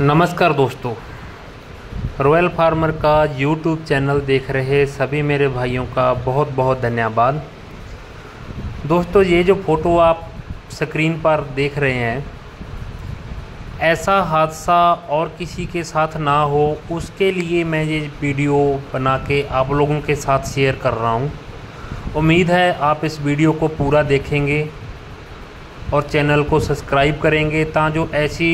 नमस्कार दोस्तों। Royal farmer का यूट्यूब चैनल देख रहे सभी मेरे भाइयों का बहुत बहुत धन्यवाद। दोस्तों, ये जो फ़ोटो आप स्क्रीन पर देख रहे हैं, ऐसा हादसा और किसी के साथ ना हो, उसके लिए मैं ये वीडियो बना के आप लोगों के साथ शेयर कर रहा हूँ। उम्मीद है आप इस वीडियो को पूरा देखेंगे और चैनल को सब्सक्राइब करेंगे ता जो ऐसी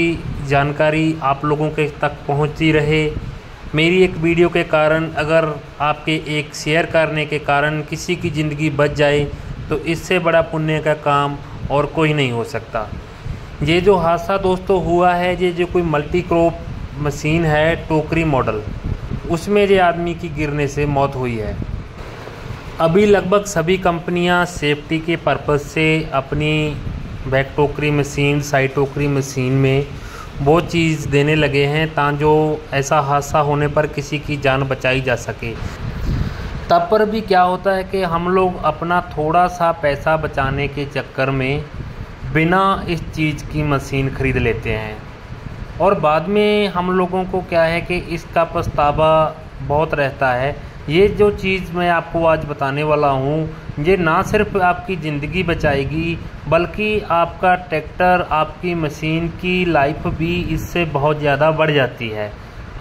जानकारी आप लोगों के तक पहुँचती रहे। मेरी एक वीडियो के कारण, अगर आपके एक शेयर करने के कारण किसी की ज़िंदगी बच जाए तो इससे बड़ा पुण्य का काम और कोई नहीं हो सकता। ये जो हादसा दोस्तों हुआ है, ये जो कोई मल्टी क्रॉप मशीन है, टोकरी मॉडल, उसमें ये आदमी की गिरने से मौत हुई है। अभी लगभग सभी कंपनियाँ सेफ्टी के पर्पज़ से अपनी बैक टोकरी मशीन, साइड टोकरी मशीन में वो चीज़ देने लगे हैं ताकि जो ऐसा हादसा होने पर किसी की जान बचाई जा सके। तब पर भी क्या होता है कि हम लोग अपना थोड़ा सा पैसा बचाने के चक्कर में बिना इस चीज़ की मशीन ख़रीद लेते हैं। और बाद में हम लोगों को क्या है कि इसका पछतावा बहुत रहता है ये जो चीज़ मैं आपको आज बताने वाला हूँ, ये ना सिर्फ़ आपकी ज़िंदगी बचाएगी, बल्कि आपका ट्रैक्टर, आपकी मशीन की लाइफ भी इससे बहुत ज़्यादा बढ़ जाती है।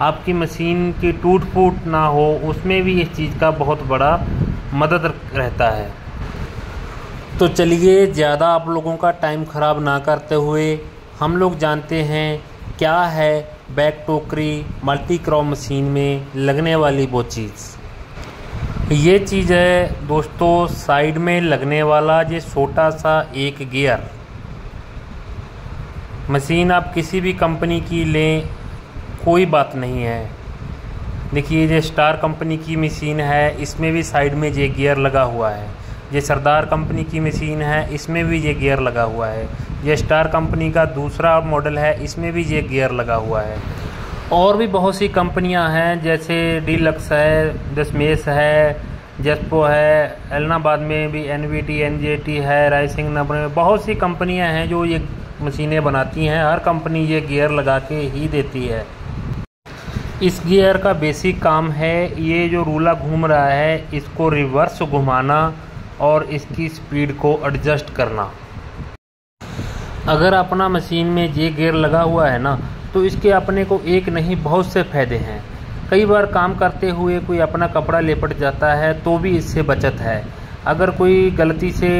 आपकी मशीन की टूट फूट ना हो, उसमें भी इस चीज़ का बहुत बड़ा मदद रहता है। तो चलिए, ज़्यादा आप लोगों का टाइम ख़राब ना करते हुए, हम लोग जानते हैं क्या है बैक टोकरी मल्टी क्रॉप मशीन में लगने वाली वो चीज़। ये चीज़ है दोस्तों साइड में लगने वाला ये छोटा सा एक गियर मशीन आप किसी भी कंपनी की लें, कोई बात नहीं है। देखिए, ये स्टार कंपनी की मशीन है, इसमें भी साइड में ये गियर लगा हुआ है। ये सरदार कंपनी की मशीन है, इसमें भी ये गियर लगा हुआ है। ये स्टार कंपनी का दूसरा मॉडल है, इसमें भी ये गियर लगा हुआ है। और भी बहुत सी कंपनियाँ हैं, जैसे डीलक्स है दसमेस है, जेस्पो है, एलनाबाद में भी N V T N J T है राइसिंग नंबर में बहुत सी कंपनियाँ हैं जो ये मशीनें बनाती हैं। हर कंपनी ये गियर लगा के ही देती है। इस गियर का बेसिक काम है, ये जो रूला घूम रहा है, इसको रिवर्स घुमाना और इसकी स्पीड को एडजस्ट करना। अगर अपना मशीन में ये गियर लगा हुआ है ना तो इसके अपने को एक नहीं, बहुत से फ़ायदे हैं। कई बार काम करते हुए कोई अपना कपड़ा लेपट जाता है तो भी इससे बचत है। अगर कोई गलती से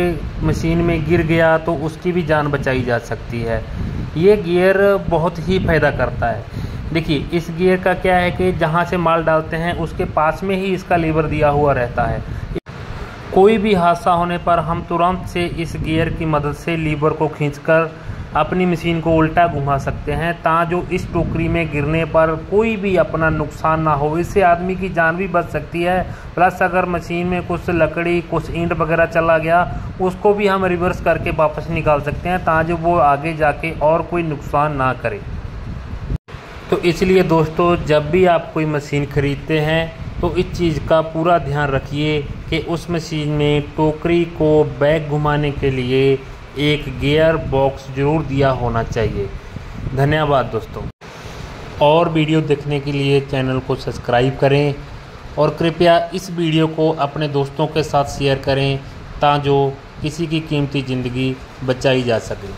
मशीन में गिर गया तो उसकी भी जान बचाई जा सकती है। ये गियर बहुत ही फ़ायदा करता है। देखिए, इस गियर का क्या है कि जहाँ से माल डालते हैं, उसके पास में ही इसका लीवर दिया हुआ रहता है। कोई भी हादसा होने पर हम तुरंत से इस गियर की मदद से लीवर को खींचकर अपनी मशीन को उल्टा घुमा सकते हैं, ता जो इस टोकरी में गिरने पर कोई भी अपना नुकसान ना हो। इससे आदमी की जान भी बच सकती है। प्लस अगर मशीन में कुछ लकड़ी, कुछ ईंट वगैरह चला गया, उसको भी हम रिवर्स करके वापस निकाल सकते हैं, ता जो वो आगे जाके और कोई नुकसान ना करे। तो इसलिए दोस्तों, जब भी आप कोई मशीन ख़रीदते हैं तो इस चीज़ का पूरा ध्यान रखिए कि उस मशीन में टोकरी को बैग घुमाने के लिए एक गेयर बॉक्स ज़रूर दिया होना चाहिए। धन्यवाद दोस्तों। और वीडियो देखने के लिए चैनल को सब्सक्राइब करें और कृपया इस वीडियो को अपने दोस्तों के साथ शेयर करें ताजो किसी की कीमती ज़िंदगी बचाई जा सके।